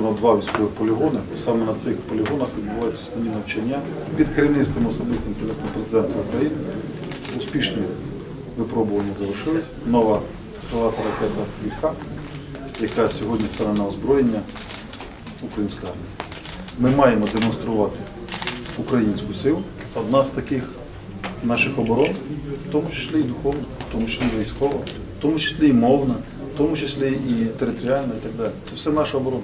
два військові полігони. Саме на цих полігонах відбуваються основні навчання під керівництвом особистим керівництвом президента України. Успішні випробування завершились. Нова крилата ракета «Вільха», яка сьогодні стане на озброєння української армії. Ми маємо демонструвати українську силу. Одна з таких наших оборон, в тому числі і духовна, в тому числі і військова, в тому числі і мовна, в тому числі і територіальна і так далі. Це все наша оборона.